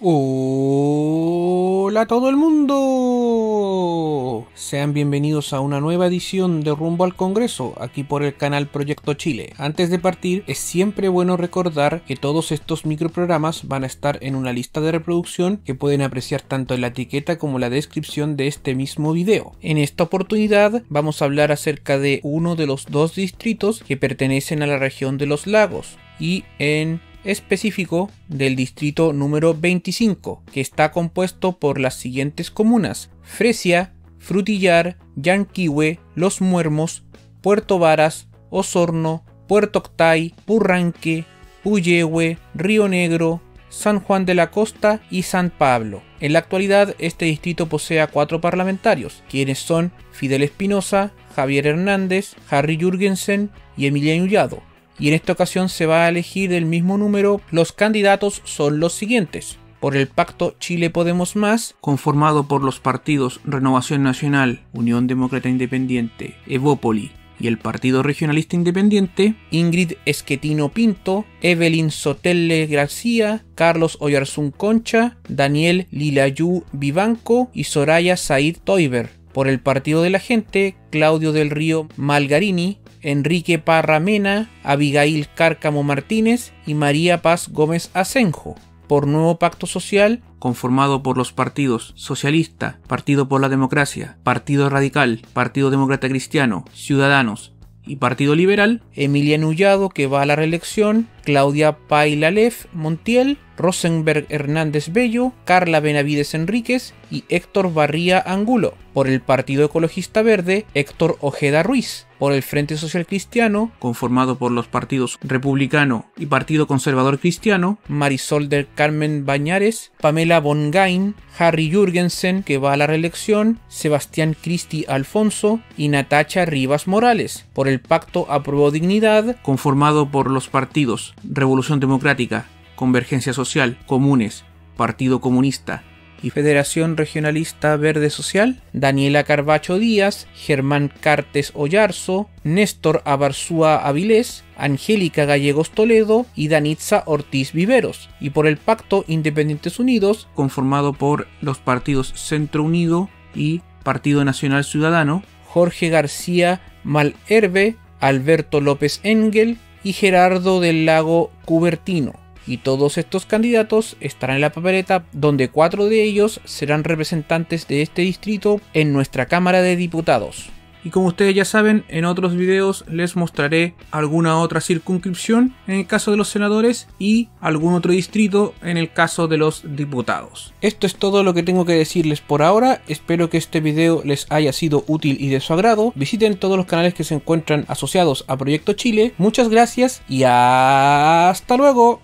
Hola a todo el mundo. Sean bienvenidos a una nueva edición de Rumbo al Congreso, aquí por el canal Proyecto Chile. Antes de partir, es siempre bueno recordar que todos estos microprogramas van a estar en una lista de reproducción que pueden apreciar tanto en la etiqueta como la descripción de este mismo video. En esta oportunidad vamos a hablar acerca de uno de los dos distritos que pertenecen a la región de los lagos y en específico del distrito número 25, que está compuesto por las siguientes comunas: Fresia, Frutillar, Yanquihue, Los Muermos, Puerto Varas, Osorno, Puerto Octay, Purranque, Puyehue, Río Negro, San Juan de la Costa y San Pablo. En la actualidad, este distrito posee a cuatro parlamentarios, quienes son Fidel Espinosa, Javier Hernández, Harry Jürgensen y Emiliano Ullado, y en esta ocasión se va a elegir el mismo número. Los candidatos son los siguientes. Por el pacto Chile Podemos Más, conformado por los partidos Renovación Nacional, Unión Demócrata Independiente, Evópoli y el Partido Regionalista Independiente, Ingrid Esquetino Pinto, Evelyn Sotelle García, Carlos Oyarzún Concha, Daniel Lilayú Vivanco y Soraya Said Toiber. Por el Partido de la Gente, Claudio del Río Malgarini, Enrique Parra Mena, Abigail Cárcamo Martínez y María Paz Gómez Asenjo, por Nuevo Pacto Social, conformado por los partidos Socialista, Partido por la Democracia, Partido Radical, Partido Demócrata Cristiano, Ciudadanos y Partido Liberal, Emiliano Ullado, que va a la reelección, Claudia Pailalef Montiel, Rosenberg Hernández Bello, Carla Benavides Enríquez y Héctor Barría Angulo. Por el Partido Ecologista Verde, Héctor Ojeda Ruiz. Por el Frente Social Cristiano, conformado por los partidos Republicano y Partido Conservador Cristiano, Marisol del Carmen Bañares, Pamela Bongain, Harry Jürgensen, que va a la reelección, Sebastián Cristi Alfonso y Natacha Rivas Morales. Por el Pacto Aprobó Dignidad, conformado por los partidos Revolución Democrática, Convergencia Social, Comunes, Partido Comunista y Federación Regionalista Verde Social, Daniela Carbacho Díaz, Germán Cartes Ollarzo, Néstor Abarzúa Avilés, Angélica Gallegos Toledo y Danitza Ortiz Viveros, y por el Pacto Independientes Unidos, conformado por los partidos Centro Unido y Partido Nacional Ciudadano, Jorge García Malherbe, Alberto López Engel y Gerardo del Lago Cubertino y todos estos candidatos estarán en la papeleta donde cuatro de ellos serán representantes de este distrito en nuestra Cámara de Diputados. Y como ustedes ya saben, en otros videos les mostraré alguna otra circunscripción en el caso de los senadores y algún otro distrito en el caso de los diputados. Esto es todo lo que tengo que decirles por ahora. Espero que este video les haya sido útil y de su agrado. Visiten todos los canales que se encuentran asociados a Proyecto Chile. Muchas gracias y hasta luego.